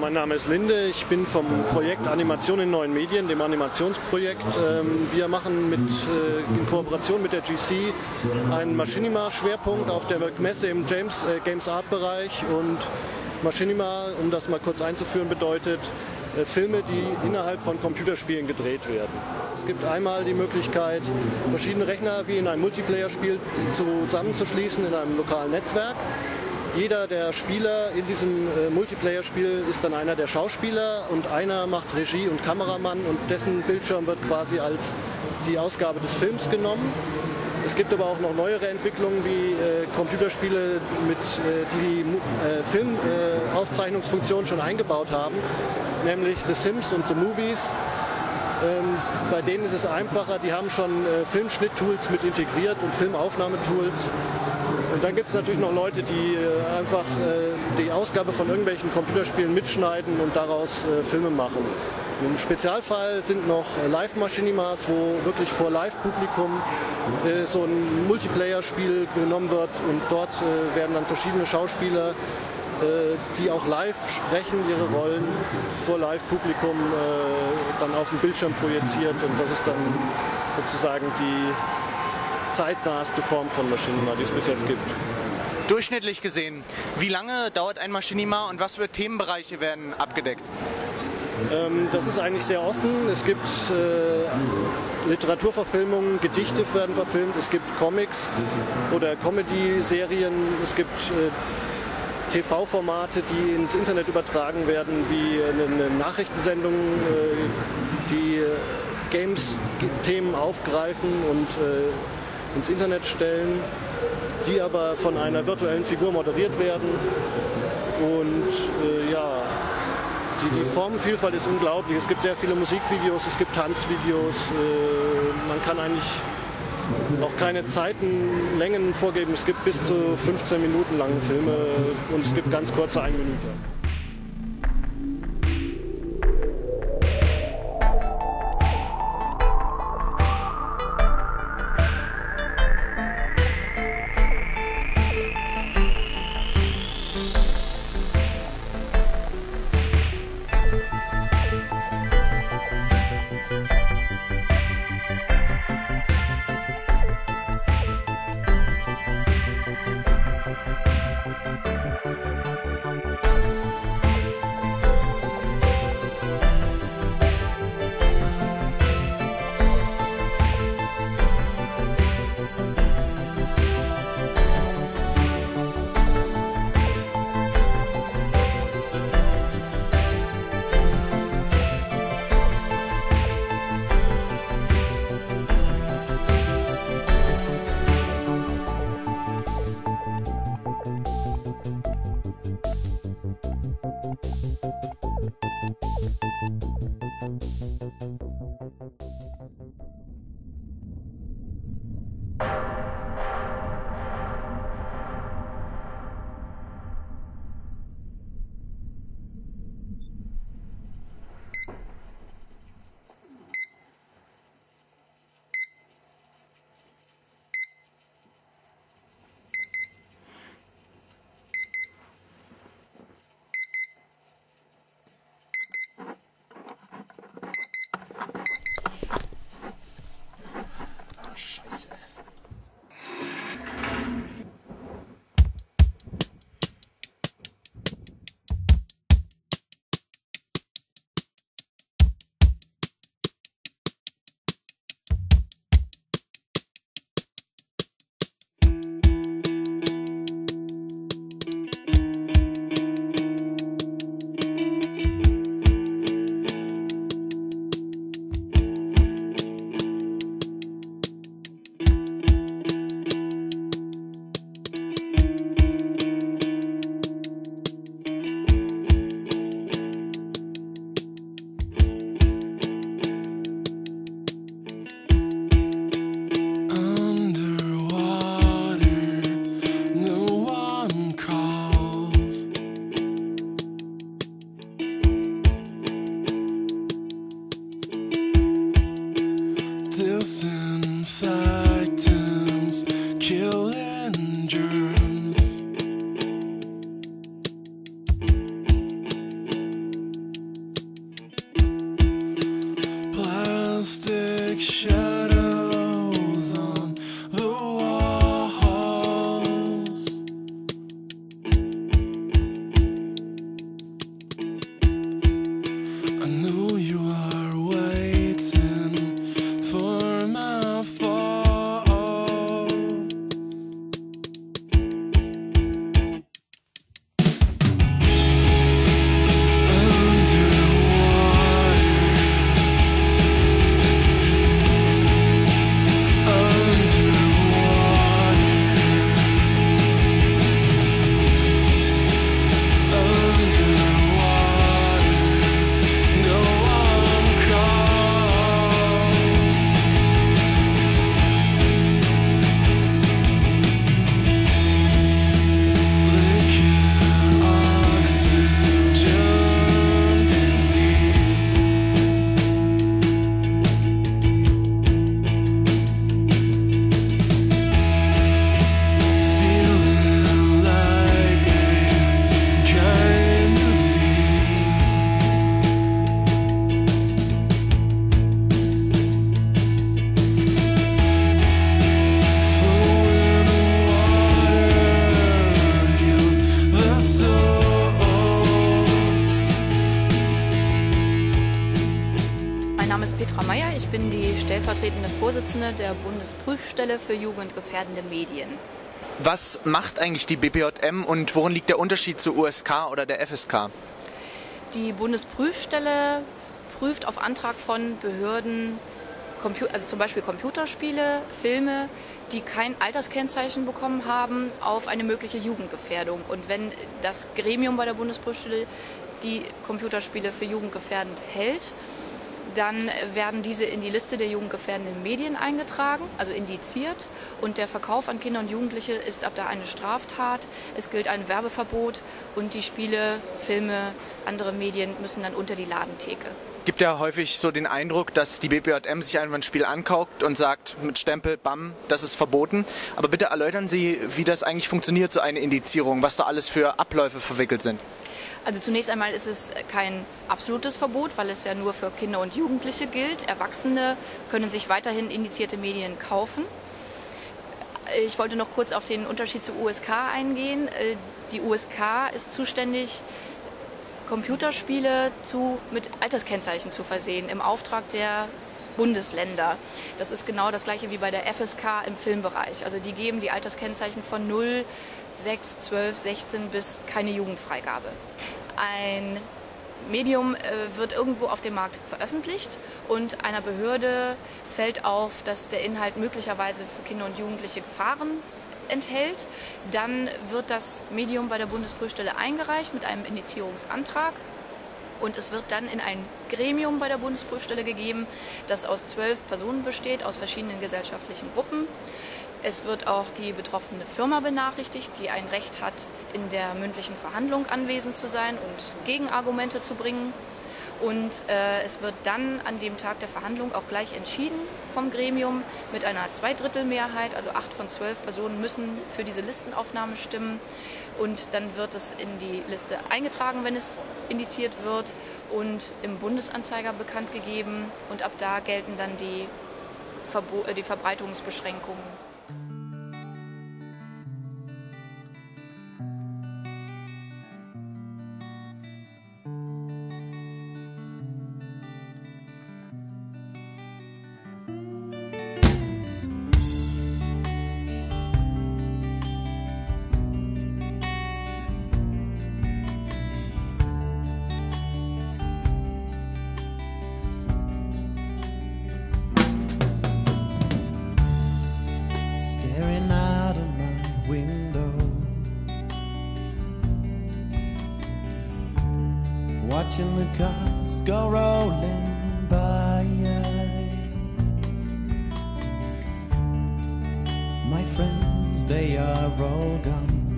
mein Name ist Linde. Ich bin vom Projekt Animation in neuen Medien, dem Animationsprojekt. Ähm, wir machen mit, äh, in Kooperation mit der GC einen Machinima-Schwerpunkt auf der Messe im James, äh, Games Art-Bereich. Und Machinima, um das mal kurz einzuführen, bedeutet äh, Filme, die innerhalb von Computerspielen gedreht werden. Es gibt einmal die Möglichkeit, verschiedene Rechner wie in einem Multiplayer-Spiel zusammenzuschließen in einem lokalen Netzwerk. Jeder der Spieler in diesem äh, Multiplayer-Spiel ist dann einer der Schauspieler und einer macht Regie und Kameramann und dessen Bildschirm wird quasi als die Ausgabe des Films genommen. Es gibt aber auch noch neuere Entwicklungen wie äh, Computerspiele, mit, äh, die die äh, Filmaufzeichnungsfunktion schon eingebaut haben, nämlich The Sims und The Movies. Ähm, bei denen ist es einfacher, die haben schon äh, Filmschnitttools mit integriert und Filmaufnahmetools. Und dann gibt es natürlich noch Leute, die äh, einfach äh, die Ausgabe von irgendwelchen Computerspielen mitschneiden und daraus äh, Filme machen. Im Spezialfall sind noch Live-Machinimas, wo wirklich vor Live-Publikum äh, so ein Multiplayer-Spiel genommen wird und dort äh, werden dann verschiedene Schauspieler äh, die auch live sprechen, ihre Rollen vor Live-Publikum dann auf dem Bildschirm projiziert und das ist dann sozusagen die zeitnahste Form von Machinima, die es bis jetzt gibt. Durchschnittlich gesehen, wie lange dauert ein Machinima und was für Themenbereiche werden abgedeckt? Ähm, das ist eigentlich sehr offen. Es gibt äh, Literaturverfilmungen, Gedichte werden verfilmt, es gibt Comics oder Comedy-Serien, es gibt äh, TV-Formate, die ins Internet übertragen werden, wie eine, Nachrichtensendung, äh, die Games-Themen aufgreifen und äh, ins Internet stellen, die aber von einer virtuellen Figur moderiert werden. Und äh, ja, die, die Formenvielfalt ist unglaublich. Es gibt sehr viele Musikvideos, es gibt Tanzvideos. Äh, man kann eigentlich auch keine Zeiten, Längen vorgeben. Es gibt bis zu 15 Minuten lange Filme und es gibt ganz kurze 1 Minute. Vorsitzende der Bundesprüfstelle für jugendgefährdende Medien. Was macht eigentlich die BPJM und worin liegt der Unterschied zur USK oder der FSK? Die Bundesprüfstelle prüft auf Antrag von Behörden, also zum Beispiel Computerspiele, Filme, die kein Alterskennzeichen bekommen haben, auf eine mögliche Jugendgefährdung. Und wenn das Gremium bei der Bundesprüfstelle die Computerspiele für jugendgefährdend hält, dann werden diese in die Liste der jugendgefährdenden Medien eingetragen, also indiziert. Und der Verkauf an Kinder und Jugendliche ist ab da eine Straftat. Es gilt ein Werbeverbot und die Spiele, Filme, andere Medien müssen dann unter die Ladentheke. Gibt ja häufig so den Eindruck, dass die BPJM sich einfach ein Spiel ankauft und sagt mit Stempel, bam, das ist verboten. Aber bitte erläutern Sie, wie das eigentlich funktioniert, so eine Indizierung, was da alles für Abläufe verwickelt sind. Also zunächst einmal ist es kein absolutes Verbot, weil es ja nur für Kinder und Jugendliche gilt. Erwachsene können sich weiterhin indizierte Medien kaufen. Ich wollte noch kurz auf den Unterschied zur USK eingehen. Äh, die USK ist zuständig, Computerspiele zu, mit Alterskennzeichen zu versehen im Auftrag der Bundesländer. Das ist genau das gleiche wie bei der FSK im Filmbereich. Also die geben die Alterskennzeichen von 0 6, 12, 16 bis keine Jugendfreigabe. Ein Medium äh, wird irgendwo auf dem Markt veröffentlicht und einer Behörde fällt auf, dass der Inhalt möglicherweise für Kinder und Jugendliche Gefahren enthält. Dann wird das Medium bei der Bundesprüfstelle eingereicht mit einem Indizierungsantrag und es wird dann in ein Gremium bei der Bundesprüfstelle gegeben, das aus zwölf Personen besteht, aus verschiedenen gesellschaftlichen Gruppen. Es wird auch die betroffene Firma benachrichtigt, die ein Recht hat, in der mündlichen Verhandlung anwesend zu sein und Gegenargumente zu bringen. Und äh, es wird dann an dem Tag der Verhandlung auch gleich entschieden vom Gremium mit einer Zweidrittelmehrheit. Also acht von zwölf Personen müssen für diese Listenaufnahme stimmen. Und dann wird es in die Liste eingetragen, wenn es indiziert wird und im Bundesanzeiger bekannt gegeben. Und ab da gelten dann die, Verbo äh, die Verbreitungsbeschränkungen. Watching the cars go rolling by. My friends, they are all gone.